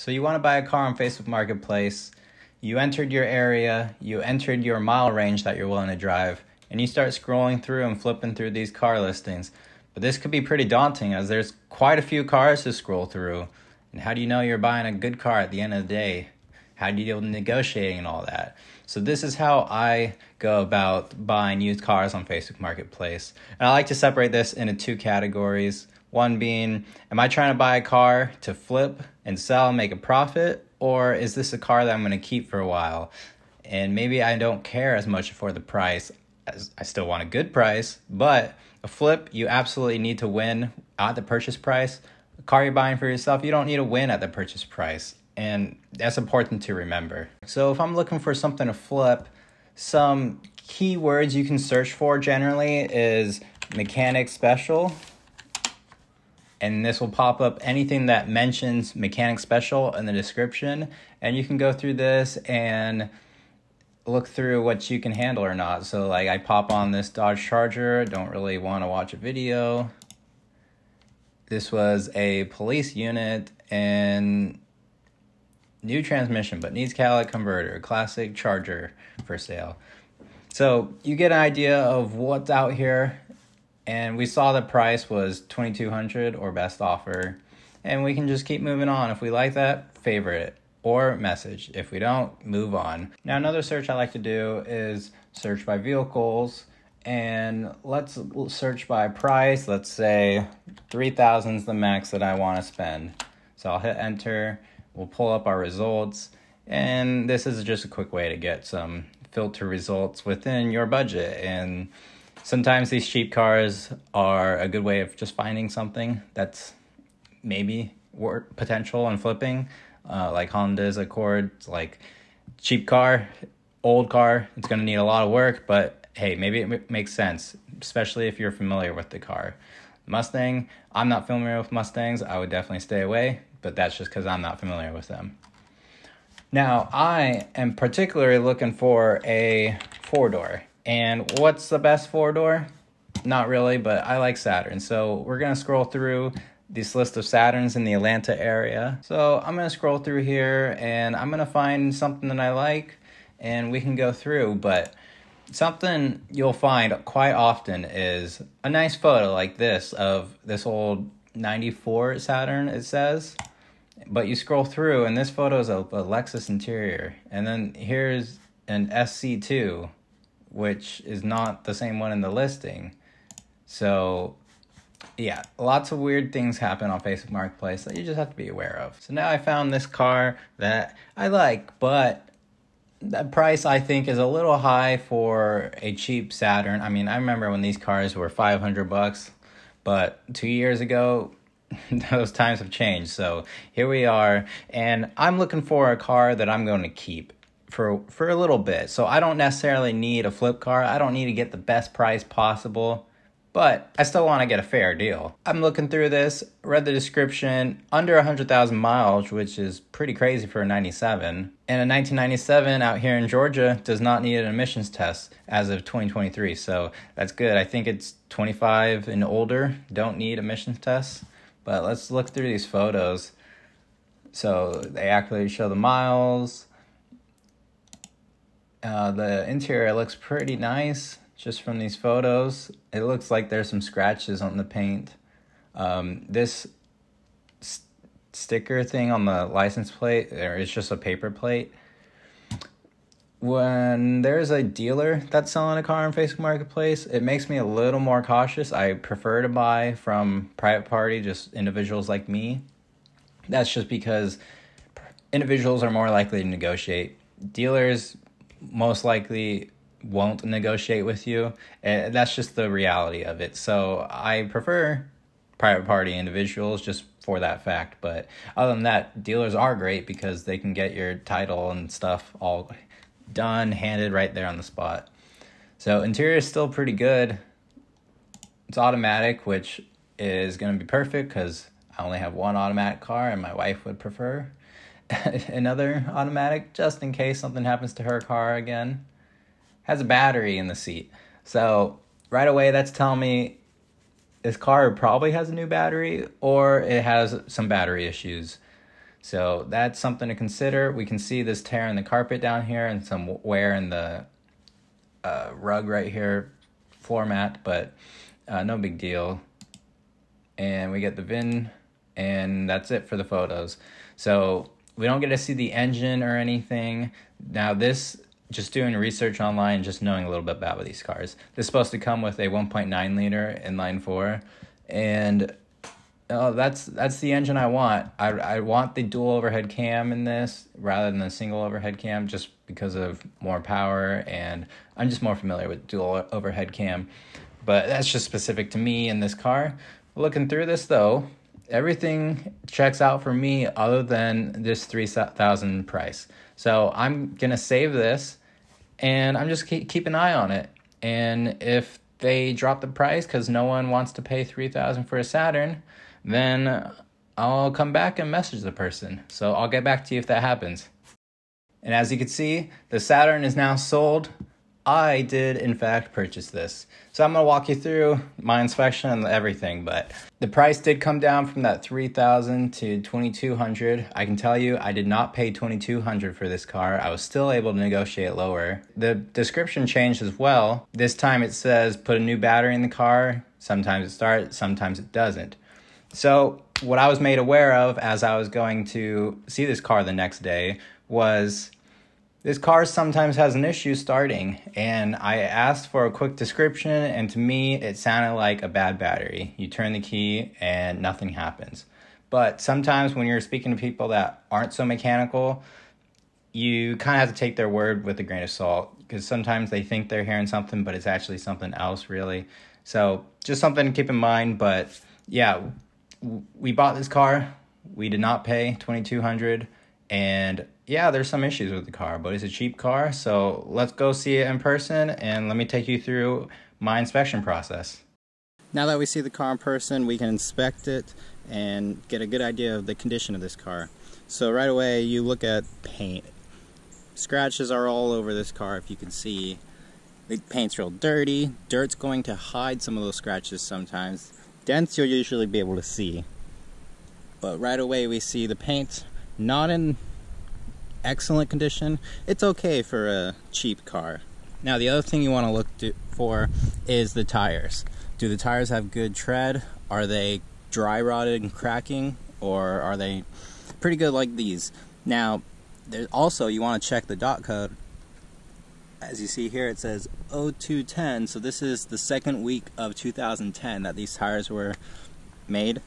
So you want to buy a car on Facebook Marketplace, you entered your area, you entered your mile range that you're willing to drive, and you start scrolling through and flipping through these car listings. But this could be pretty daunting as there's quite a few cars to scroll through. And how do you know you're buying a good car at the end of the day? How do you deal with negotiating and all that? So this is how I go about buying used cars on Facebook Marketplace. And I like to separate this into two categories. One being, am I trying to buy a car to flip and sell and make a profit? Or is this a car that I'm going to keep for a while? And maybe I don't care as much for the price. As I still want a good price, but a flip, you absolutely need to win at the purchase price. A car you're buying for yourself, you don't need to win at the purchase price. And that's important to remember. So if I'm looking for something to flip, some keywords you can search for generally is mechanic special and this will pop up anything that mentions mechanic special in the description. And you can go through this and look through what you can handle or not. So like i pop on this dodge charger. Don't really want to watch a video. This was a police unit and new transmission but needs catalytic converter classic charger for sale. So you get an idea of what's out here and we saw the price was 2200 or best offer. And we can just keep moving on. If we like that favorite it or message. If we don't move on. Now another search i like to do is search by vehicles. And let's search by price. Let's say 3000 is the max that i want to spend. So i'll hit enter. We'll pull up our results. And this is just a quick way to get some filter results within your budget. And sometimes these cheap cars are a good way of just finding something that's maybe worth potential and flipping. Uh, like Honda's Accord, it's like cheap car, old car. It's going to need a lot of work, but hey, maybe it makes sense, especially if you're familiar with the car. Mustang, I'm not familiar with Mustangs. I would definitely stay away, but that's just because I'm not familiar with them. Now, I am particularly looking for a four door. And what's the best four door? Not really, but I like Saturn. So we're going to scroll through this list of Saturns in the Atlanta area. So I'm going to scroll through here and I'm going to find something that I like and we can go through. But something you'll find quite often is a nice photo like this of this old 94 Saturn, it says. But you scroll through and this photo is a, a Lexus interior. And then here's an SC2 which is not the same one in the listing. So, yeah, lots of weird things happen on Facebook Marketplace that you just have to be aware of. So now I found this car that I like, but the price I think is a little high for a cheap Saturn. I mean, I remember when these cars were 500 bucks, but 2 years ago those times have changed. So, here we are and I'm looking for a car that I'm going to keep for for a little bit. So I don't necessarily need a flip car. I don't need to get the best price possible, but I still want to get a fair deal. I'm looking through this, read the description, under 100,000 miles, which is pretty crazy for a 97. And a 1997 out here in Georgia does not need an emissions test as of 2023. So that's good. I think it's 25 and older don't need emissions tests. But let's look through these photos. So they actually show the miles, uh, the interior looks pretty nice just from these photos. It looks like there's some scratches on the paint. Um, this st- sticker thing on the license plate, there is just a paper plate. When there's a dealer that's selling a car on Facebook Marketplace, it makes me a little more cautious. I prefer to buy from private party, just individuals like me. That's just because individuals are more likely to negotiate. Dealers most likely won't negotiate with you. And that's just the reality of it. So I prefer private party individuals just for that fact. But other than that, dealers are great because they can get your title and stuff all done, handed right there on the spot. So interior is still pretty good. It's automatic, which is going to be perfect because I only have one automatic car and my wife would prefer another automatic just in case something happens to her car again. Has a battery in the seat. So right away that's telling me this car probably has a new battery or it has some battery issues. So that's something to consider. We can see this tear in the carpet down here and some wear in the uh, rug right here, floor mat, but uh, no big deal. And we get the VIN, and that's it for the photos. So we don't get to see the engine or anything. Now this, just doing research online, just knowing a little bit about these cars. This is supposed to come with a 1.9 liter inline four, and oh, that's that's the engine I want. I I want the dual overhead cam in this rather than the single overhead cam, just because of more power, and I'm just more familiar with dual overhead cam. But that's just specific to me in this car. Looking through this though, everything checks out for me other than this 3000 price. So I'm going to save this and I'm just keep, keep an eye on it. And if they drop the price cuz no one wants to pay 3000 for a Saturn, then I'll come back and message the person. So I'll get back to you if that happens. And as you can see, the Saturn is now sold. I did in fact purchase this. So I'm going to walk you through my inspection and everything, but the price did come down from that 3000 to 2200. I can tell you I did not pay 2200 for this car. I was still able to negotiate lower. The description changed as well. This time it says put a new battery in the car. Sometimes it starts, sometimes it doesn't. So, what I was made aware of as I was going to see this car the next day was this car sometimes has an issue starting, and I asked for a quick description, and to me, it sounded like a bad battery. You turn the key, and nothing happens. But sometimes when you're speaking to people that aren't so mechanical, you kind of have to take their word with a grain of salt because sometimes they think they're hearing something, but it's actually something else, really. So, just something to keep in mind. But yeah, we bought this car. We did not pay 2200 and yeah, there's some issues with the car, but it's a cheap car. So let's go see it in person and let me take you through my inspection process. Now that we see the car in person, we can inspect it and get a good idea of the condition of this car. So right away, you look at paint. Scratches are all over this car, if you can see. The paint's real dirty. Dirt's going to hide some of those scratches sometimes. Dents you'll usually be able to see. But right away we see the paint not in excellent condition. It's okay for a cheap car. Now the other thing you want to look for is the tires. Do the tires have good tread? Are they dry rotted and cracking? Or are they pretty good like these? Now, there's also you want to check the dot code as you see here it says 0210 so this is the second week of 2010 that these tires were made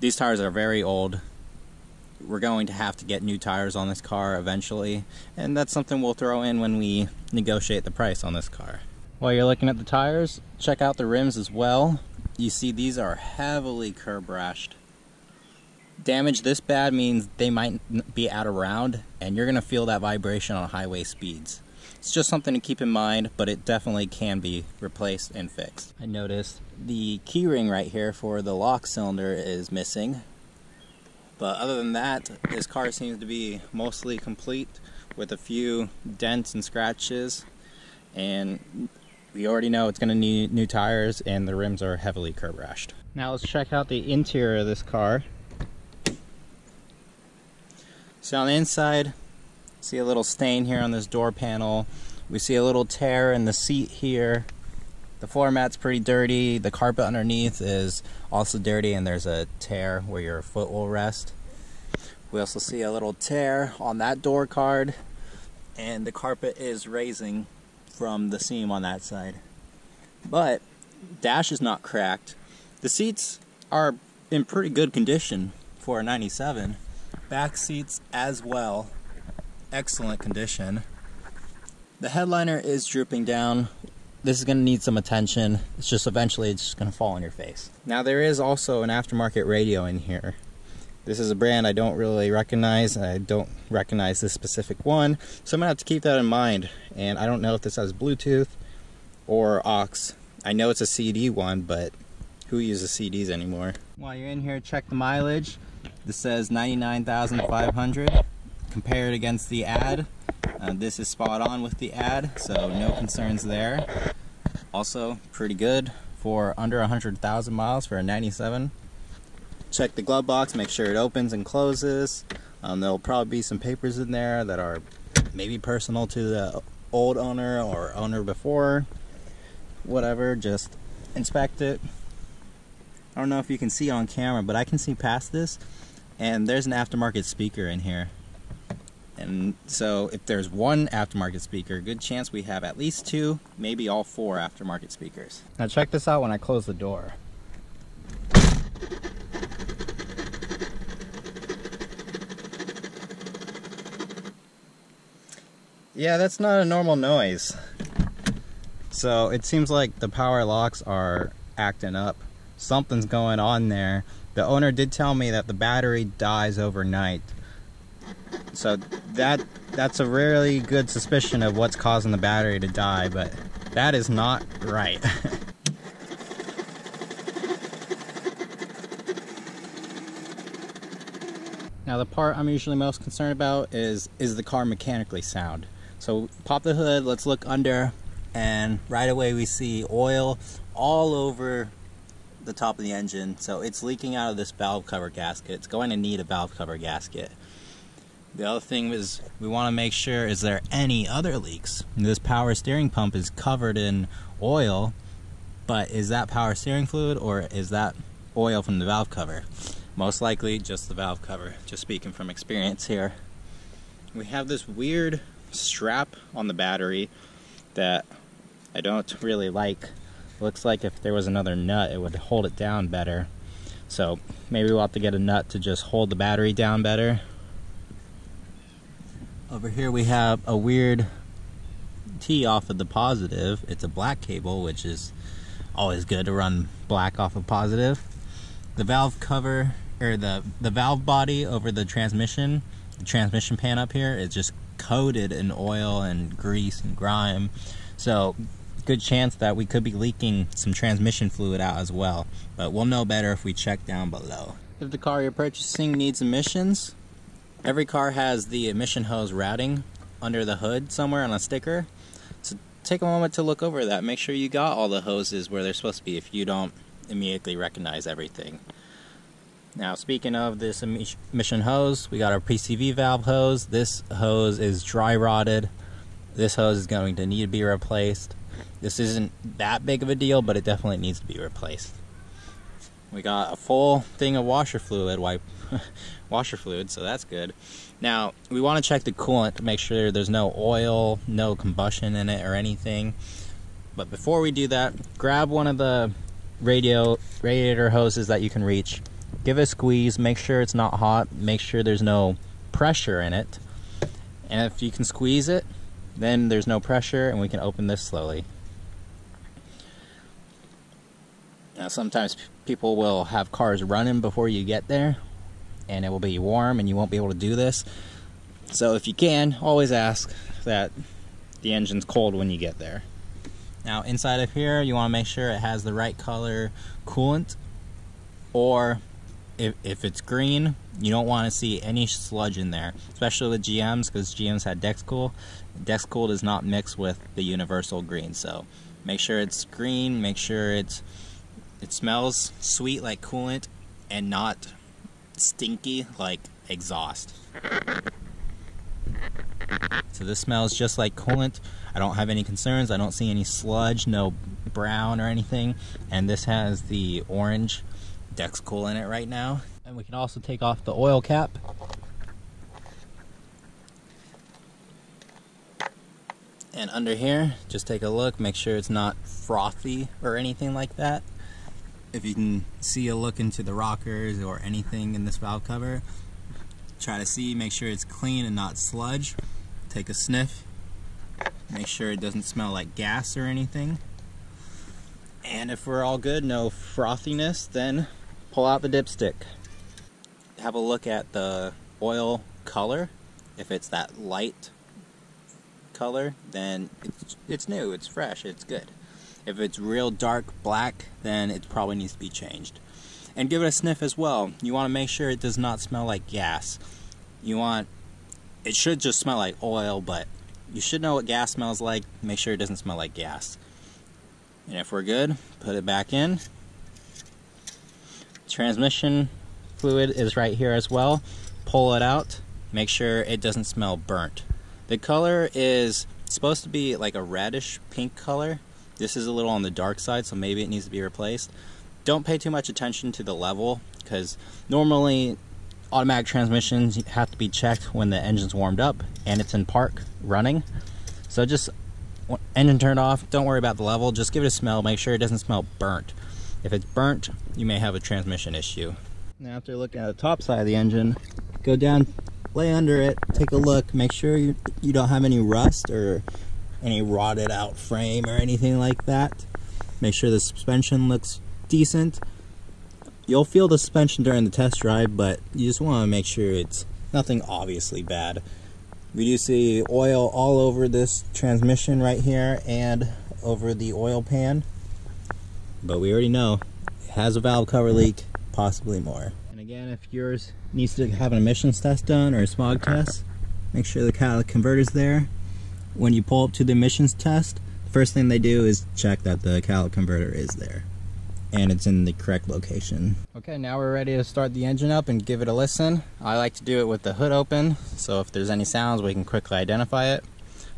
these tires are very old we're going to have to get new tires on this car eventually and that's something we'll throw in when we negotiate the price on this car while you're looking at the tires check out the rims as well you see these are heavily curb rashed damage this bad means they might be out of round and you're going to feel that vibration on highway speeds it's just something to keep in mind, but it definitely can be replaced and fixed. I noticed the keyring right here for the lock cylinder is missing. But other than that, this car seems to be mostly complete with a few dents and scratches. And we already know it's going to need new tires and the rims are heavily curb rashed. Now let's check out the interior of this car. So on the inside, See a little stain here on this door panel. We see a little tear in the seat here. The floor mat's pretty dirty. The carpet underneath is also dirty and there's a tear where your foot will rest. We also see a little tear on that door card and the carpet is raising from the seam on that side. But dash is not cracked. The seats are in pretty good condition for a 97. Back seats as well excellent condition. The headliner is drooping down. This is going to need some attention. It's just eventually it's just going to fall on your face. Now there is also an aftermarket radio in here. This is a brand I don't really recognize. I don't recognize this specific one. So I'm going to have to keep that in mind. And I don't know if this has Bluetooth or aux. I know it's a CD one, but who uses CDs anymore? While you're in here, check the mileage. This says 99,500 compare it against the ad. Uh, this is spot on with the ad, so no concerns there. Also, pretty good for under 100,000 miles for a 97. check the glove box, make sure it opens and closes. Um, there'll probably be some papers in there that are maybe personal to the old owner or owner before. Whatever, just inspect it. I don't know if you can see on camera, but I can see past this, and there's an aftermarket speaker in here. And so if there's one aftermarket speaker, good chance we have at least two, maybe all four aftermarket speakers. Now check this out when I close the door. Yeah, that's not a normal noise. So it seems like the power locks are acting up. Something's going on there. The owner did tell me that the battery dies overnight. So that that's a really good suspicion of what's causing the battery to die, but that is not right. now the part I'm usually most concerned about is is the car mechanically sound. So pop the hood, let's look under, and right away we see oil all over the top of the engine. So it's leaking out of this valve cover gasket. It's going to need a valve cover gasket. The other thing is we want to make sure is there any other leaks. This power steering pump is covered in oil, but is that power steering fluid or is that oil from the valve cover? Most likely just the valve cover, just speaking from experience here. We have this weird strap on the battery that I don't really like. Looks like if there was another nut it would hold it down better. So maybe we'll have to get a nut to just hold the battery down better. Over here we have a weird T off of the positive. It's a black cable, which is always good to run black off of positive. The valve cover, or the, the valve body over the transmission, the transmission pan up here is just coated in oil and grease and grime. So good chance that we could be leaking some transmission fluid out as well. But we'll know better if we check down below. If the car you're purchasing needs emissions, Every car has the emission hose routing under the hood somewhere on a sticker. So take a moment to look over that. Make sure you got all the hoses where they're supposed to be if you don't immediately recognize everything. Now speaking of this emission hose, we got our PCV valve hose. This hose is dry rotted. This hose is going to need to be replaced. This isn't that big of a deal, but it definitely needs to be replaced. We got a full thing of washer fluid wipe washer fluid, so that's good. Now, we want to check the coolant to make sure there's no oil, no combustion in it or anything. But before we do that, grab one of the radio radiator hoses that you can reach. Give it a squeeze, make sure it's not hot, make sure there's no pressure in it. And if you can squeeze it, then there's no pressure and we can open this slowly. Now sometimes people will have cars running before you get there and it will be warm and you won't be able to do this. So if you can, always ask that the engine's cold when you get there. Now inside of here, you want to make sure it has the right color coolant or if, if it's green, you don't want to see any sludge in there, especially with GMs because GMs had Dexcool. Dexcool does not mix with the universal green, so make sure it's green, make sure it's it smells sweet like coolant and not stinky like exhaust. So this smells just like coolant. I don't have any concerns. I don't see any sludge, no brown or anything. And this has the orange Dexcool in it right now. And we can also take off the oil cap. And under here, just take a look, make sure it's not frothy or anything like that if you can see a look into the rockers or anything in this valve cover try to see make sure it's clean and not sludge. Take a sniff. Make sure it doesn't smell like gas or anything. And if we're all good no frothiness then pull out the dipstick. Have a look at the oil color. If it's that light color then it's, it's new it's fresh it's good if it's real dark black, then it probably needs to be changed. And give it a sniff as well. You want to make sure it does not smell like gas. You want, it should just smell like oil, but you should know what gas smells like. Make sure it doesn't smell like gas. And if we're good, put it back in. Transmission fluid is right here as well. Pull it out. Make sure it doesn't smell burnt. The color is supposed to be like a reddish pink color. This is a little on the dark side, so maybe it needs to be replaced. Don't pay too much attention to the level because normally automatic transmissions have to be checked when the engine's warmed up and it's in park running. So just engine turned off, don't worry about the level, just give it a smell, make sure it doesn't smell burnt. If it's burnt, you may have a transmission issue. Now after looking at the top side of the engine, go down, lay under it, take a look, make sure you, you don't have any rust or any rotted out frame or anything like that. Make sure the suspension looks decent. You'll feel the suspension during the test drive, but you just want to make sure it's nothing obviously bad. We do see oil all over this transmission right here and over the oil pan. But we already know it has a valve cover leak, possibly more. And again, if yours needs to have an emissions test done or a smog test, make sure the catalytic converter's there. When you pull up to the emissions test, first thing they do is check that the catalytic converter is there and it's in the correct location. Okay, now we're ready to start the engine up and give it a listen. I like to do it with the hood open, so if there's any sounds, we can quickly identify it.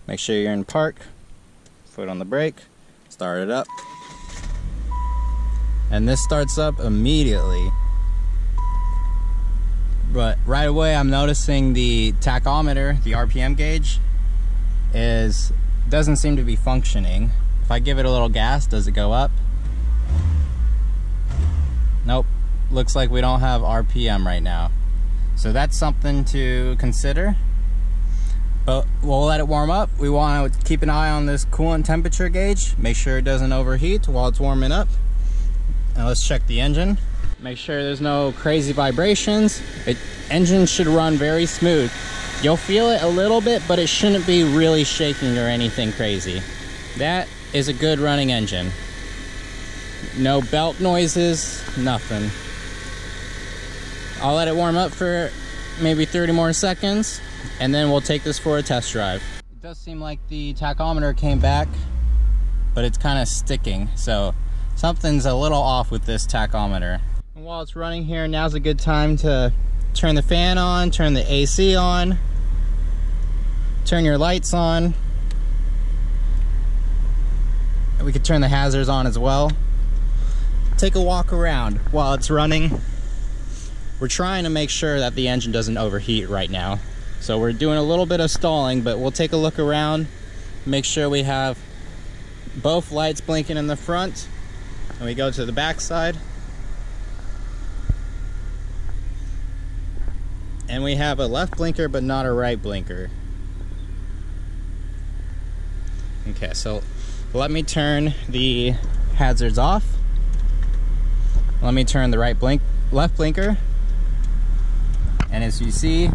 Make sure you're in park, foot on the brake, start it up. And this starts up immediately. But right away I'm noticing the tachometer, the RPM gauge, is doesn't seem to be functioning. If I give it a little gas, does it go up? Nope, looks like we don't have RPM right now. So that's something to consider. But we'll let it warm up. We want to keep an eye on this coolant temperature gauge. Make sure it doesn't overheat while it's warming up. Now let's check the engine. Make sure there's no crazy vibrations. It engine should run very smooth. You'll feel it a little bit, but it shouldn't be really shaking or anything crazy. That is a good running engine. No belt noises, nothing. I'll let it warm up for maybe 30 more seconds and then we'll take this for a test drive. It does seem like the tachometer came back, but it's kind of sticking. So something's a little off with this tachometer. And while it's running here, now's a good time to turn the fan on, turn the AC on, turn your lights on. We could turn the hazards on as well take a walk around while it's running. We're trying to make sure that the engine doesn't overheat right now. So we're doing a little bit of stalling, but we'll take a look around, make sure we have both lights blinking in the front, and we go to the back side. And we have a left blinker, but not a right blinker. Okay, so let me turn the hazards off. Let me turn the right blink, left blinker. And as you see,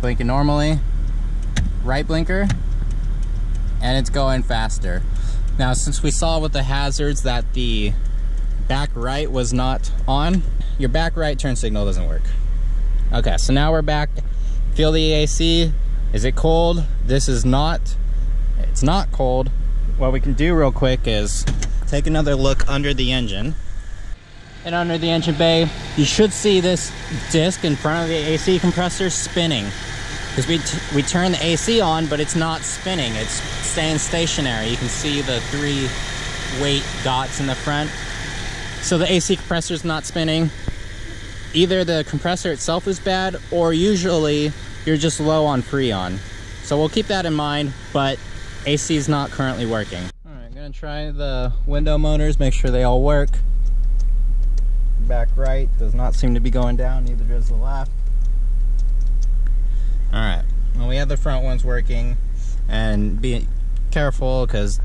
blinking normally, right blinker, and it's going faster. Now, since we saw with the hazards that the back right was not on, your back right turn signal doesn't work. Okay, so now we're back. Feel the AC. Is it cold? This is not. It's not cold. What we can do real quick is take another look under the engine and under the engine bay, you should see this disc in front of the AC compressor spinning. Because we, we turn the AC on, but it's not spinning. It's staying stationary. You can see the three weight dots in the front. So the AC compressor is not spinning. Either the compressor itself is bad, or usually you're just low on Freon. So we'll keep that in mind, but AC is not currently working. All right, I'm gonna try the window motors, make sure they all work back right does not seem to be going down, neither does the left. Alright, well we have the front ones working, and be careful because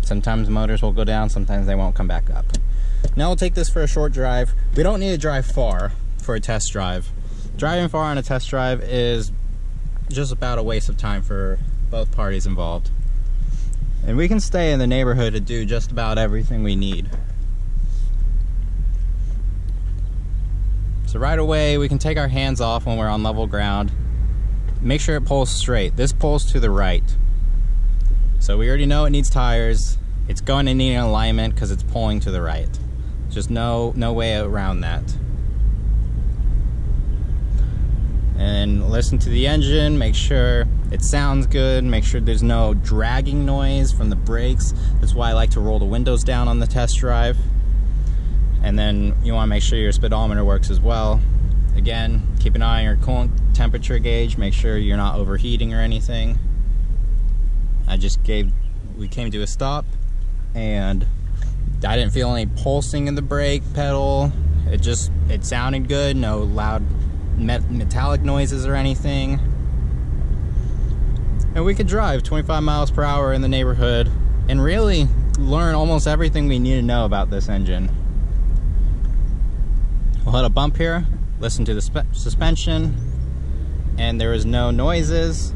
sometimes motors will go down, sometimes they won't come back up. Now we'll take this for a short drive. We don't need to drive far for a test drive. Driving far on a test drive is just about a waste of time for both parties involved. And we can stay in the neighborhood to do just about everything we need. So right away, we can take our hands off when we're on level ground. Make sure it pulls straight. This pulls to the right. So we already know it needs tires. It's going to need an alignment because it's pulling to the right. Just no, no way around that. and listen to the engine, make sure it sounds good, make sure there's no dragging noise from the brakes. That's why I like to roll the windows down on the test drive. And then you want to make sure your speedometer works as well. Again, keep an eye on your coolant temperature gauge, make sure you're not overheating or anything. I just gave, we came to a stop and I didn't feel any pulsing in the brake pedal. It just, it sounded good, no loud metallic noises or anything. And we could drive 25 miles per hour in the neighborhood and really learn almost everything we need to know about this engine. We'll hit a bump here, listen to the suspension, and there is no noises.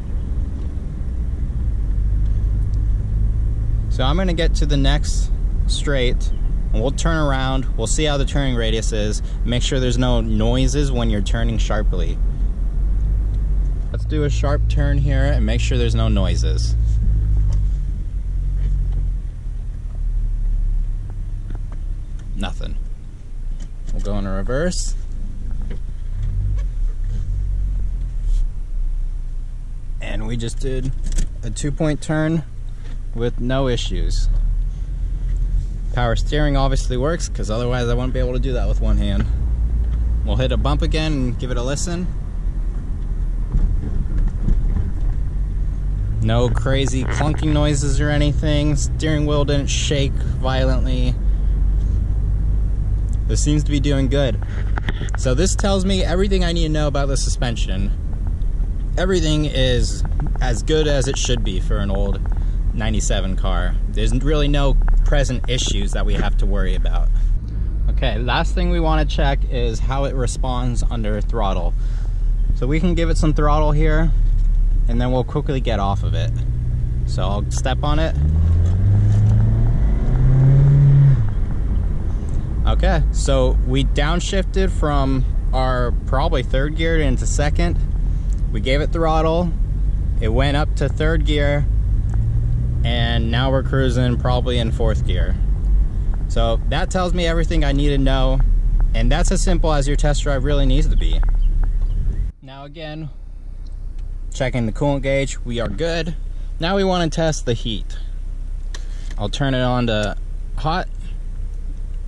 So I'm gonna get to the next straight and we'll turn around, we'll see how the turning radius is, make sure there's no noises when you're turning sharply. Let's do a sharp turn here and make sure there's no noises. Nothing. We'll go in a reverse. And we just did a two point turn with no issues. Power steering obviously works because otherwise I wouldn't be able to do that with one hand. We'll hit a bump again and give it a listen. No crazy clunking noises or anything. Steering wheel didn't shake violently. This seems to be doing good. So this tells me everything I need to know about the suspension. Everything is as good as it should be for an old 97 car. There's really no present issues that we have to worry about. Okay, last thing we want to check is how it responds under throttle. So we can give it some throttle here and then we'll quickly get off of it. So I'll step on it. Okay, so we downshifted from our probably third gear into second. We gave it throttle. It went up to third gear and now we're cruising probably in fourth gear. So that tells me everything I need to know, and that's as simple as your test drive really needs to be. Now again, checking the coolant gauge, we are good. Now we want to test the heat. I'll turn it on to hot,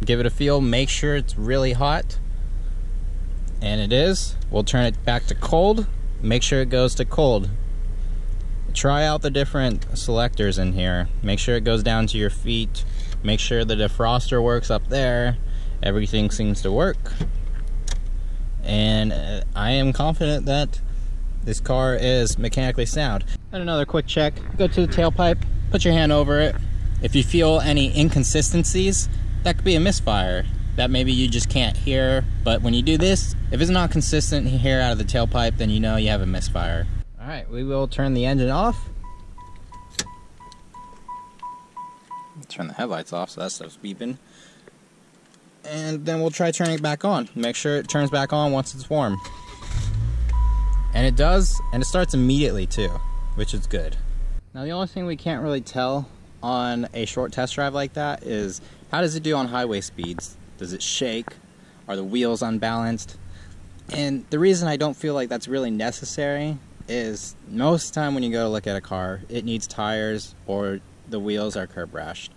give it a feel, make sure it's really hot, and it is. We'll turn it back to cold, make sure it goes to cold try out the different selectors in here. Make sure it goes down to your feet. Make sure the defroster works up there. Everything seems to work. And uh, I am confident that this car is mechanically sound. And another quick check. Go to the tailpipe, put your hand over it. If you feel any inconsistencies, that could be a misfire that maybe you just can't hear. But when you do this, if it's not consistent here out of the tailpipe, then you know you have a misfire. Alright, we will turn the engine off. Turn the headlights off so that stuff's beeping. And then we'll try turning it back on. Make sure it turns back on once it's warm. And it does, and it starts immediately too, which is good. Now the only thing we can't really tell on a short test drive like that is how does it do on highway speeds? Does it shake? Are the wheels unbalanced? And the reason I don't feel like that's really necessary is most of the time when you go to look at a car, it needs tires or the wheels are curb rashed.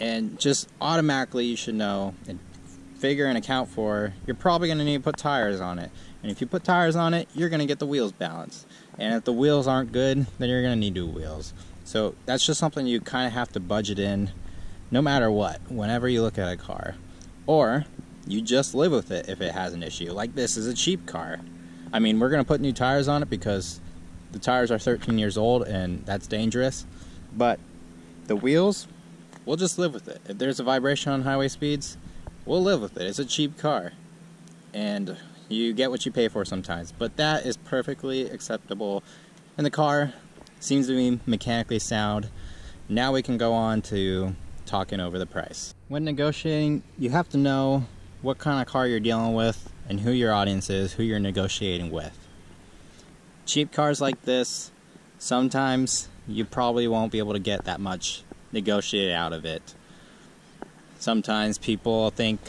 And just automatically you should know and figure and account for you're probably going to need to put tires on it. And if you put tires on it, you're going to get the wheels balanced. And if the wheels aren't good, then you're going to need new wheels. So that's just something you kind of have to budget in no matter what, whenever you look at a car. Or you just live with it if it has an issue. Like this is a cheap car. I mean, we're going to put new tires on it because the tires are 13 years old and that's dangerous. But the wheels, we'll just live with it. If there's a vibration on highway speeds, we'll live with it. It's a cheap car. And you get what you pay for sometimes. But that is perfectly acceptable. And the car seems to be mechanically sound. Now we can go on to talking over the price. When negotiating, you have to know what kind of car you're dealing with and who your audience is, who you're negotiating with. Cheap cars like this, sometimes you probably won't be able to get that much negotiated out of it. Sometimes people think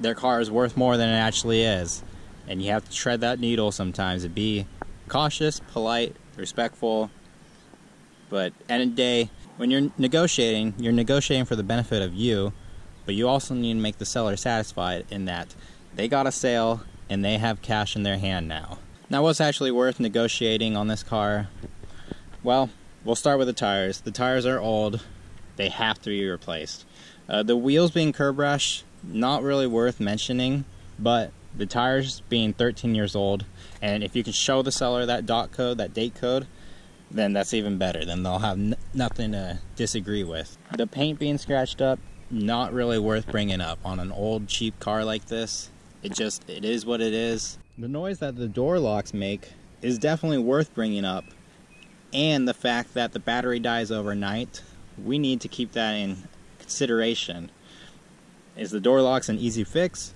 their car is worth more than it actually is. and you have to tread that needle sometimes and be cautious, polite, respectful. But end of the day, when you're negotiating, you're negotiating for the benefit of you, but you also need to make the seller satisfied in that they got a sale and they have cash in their hand now. Now, what's actually worth negotiating on this car? Well, we'll start with the tires. The tires are old, they have to be replaced. Uh, the wheels being curb rash, not really worth mentioning, but the tires being 13 years old, and if you can show the seller that dot code, that date code, then that's even better. Then they'll have nothing to disagree with. The paint being scratched up, not really worth bringing up on an old cheap car like this. It just, it is what it is. The noise that the door locks make is definitely worth bringing up. And the fact that the battery dies overnight, we need to keep that in consideration. Is the door locks an easy fix?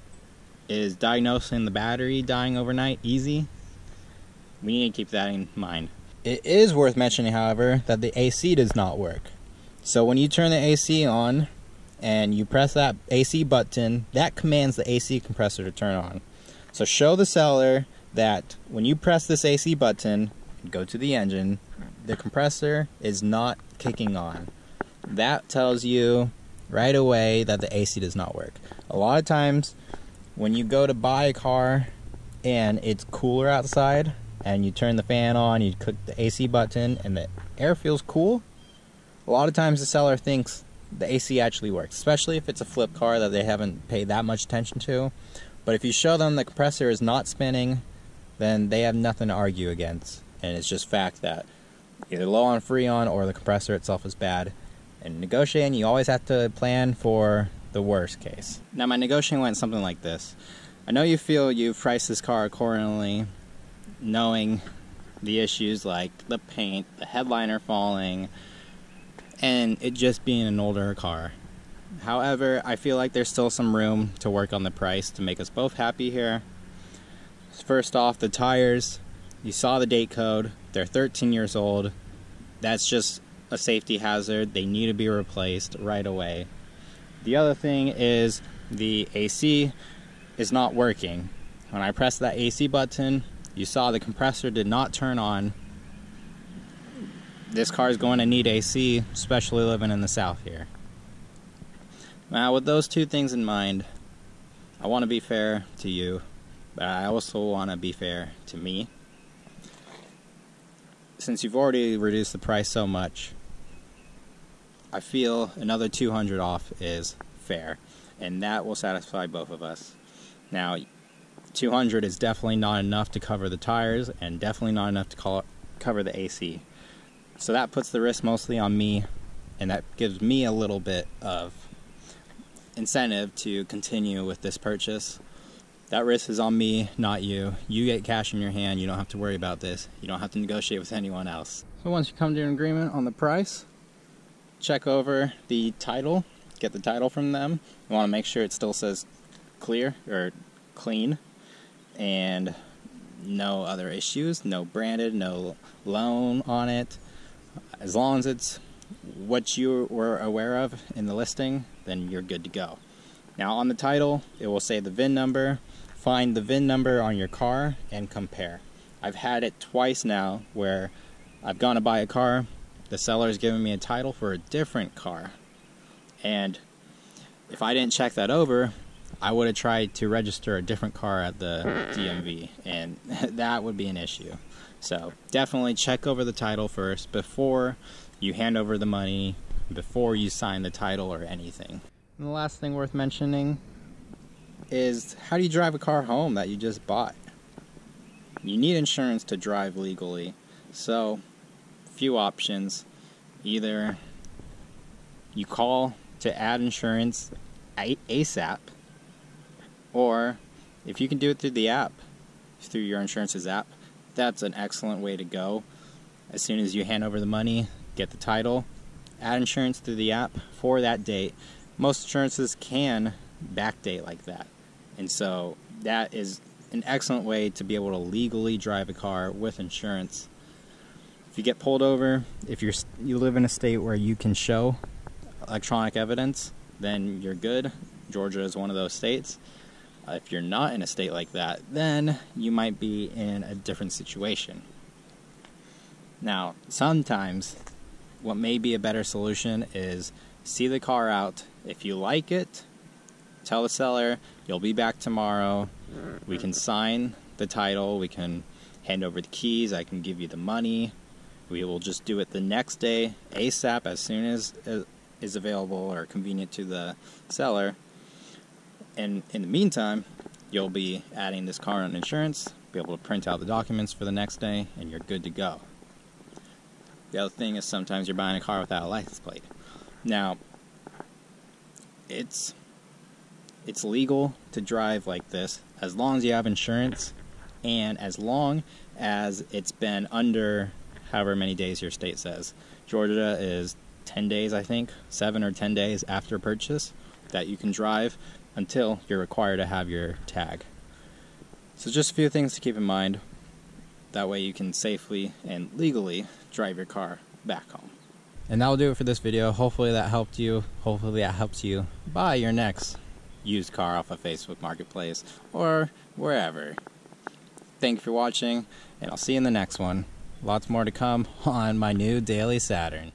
Is diagnosing the battery dying overnight easy? We need to keep that in mind. It is worth mentioning, however, that the AC does not work. So when you turn the AC on and you press that AC button, that commands the AC compressor to turn on. So show the seller that when you press this AC button, go to the engine, the compressor is not kicking on. That tells you right away that the AC does not work. A lot of times when you go to buy a car and it's cooler outside and you turn the fan on, you click the AC button and the air feels cool, a lot of times the seller thinks the AC actually works, especially if it's a flip car that they haven't paid that much attention to. But if you show them the compressor is not spinning, then they have nothing to argue against. And it's just fact that either low on freon or the compressor itself is bad. And negotiating, you always have to plan for the worst case. Now, my negotiating went something like this. I know you feel you've priced this car accordingly, knowing the issues like the paint, the headliner falling, and it just being an older car. However, I feel like there's still some room to work on the price to make us both happy here. First off, the tires. You saw the date code. They're 13 years old. That's just a safety hazard. They need to be replaced right away. The other thing is the AC is not working. When I pressed that AC button, you saw the compressor did not turn on. This car is going to need AC, especially living in the south here. Now, with those two things in mind, I want to be fair to you, but I also want to be fair to me. Since you've already reduced the price so much, I feel another 200 off is fair, and that will satisfy both of us. Now, 200 is definitely not enough to cover the tires, and definitely not enough to cover the AC. So that puts the risk mostly on me, and that gives me a little bit of incentive to continue with this purchase. That risk is on me, not you. You get cash in your hand. You don't have to worry about this. You don't have to negotiate with anyone else. So once you come to an agreement on the price, check over the title. Get the title from them. You want to make sure it still says clear or clean and no other issues, no branded, no loan on it. As long as it's what you were aware of in the listing, then you're good to go. Now on the title, it will say the VIN number. Find the VIN number on your car and compare. I've had it twice now where I've gone to buy a car, the seller has given me a title for a different car. And if I didn't check that over, I would have tried to register a different car at the DMV, and that would be an issue. So definitely check over the title first before you hand over the money before you sign the title or anything. And the last thing worth mentioning is how do you drive a car home that you just bought? You need insurance to drive legally. So, few options. Either you call to add insurance ASAP, or if you can do it through the app, through your insurance's app, that's an excellent way to go. As soon as you hand over the money, get the title, add insurance through the app for that date. Most insurances can backdate like that. And so that is an excellent way to be able to legally drive a car with insurance. If you get pulled over, if you're you live in a state where you can show electronic evidence, then you're good. Georgia is one of those states. Uh, if you're not in a state like that, then you might be in a different situation. Now, sometimes what may be a better solution is see the car out. If you like it, tell the seller you'll be back tomorrow. We can sign the title, we can hand over the keys, I can give you the money. We will just do it the next day, ASAP, as soon as is available or convenient to the seller. And in the meantime, you'll be adding this car on insurance, be able to print out the documents for the next day, and you're good to go. The other thing is sometimes you're buying a car without a license plate. Now, it's it's legal to drive like this as long as you have insurance and as long as it's been under however many days your state says. Georgia is 10 days, I think, 7 or 10 days after purchase that you can drive until you're required to have your tag. So, just a few things to keep in mind. That way, you can safely and legally drive your car back home. And that'll do it for this video. Hopefully, that helped you. Hopefully, that helps you buy your next used car off of Facebook Marketplace or wherever. Thank you for watching, and I'll see you in the next one. Lots more to come on my new Daily Saturn.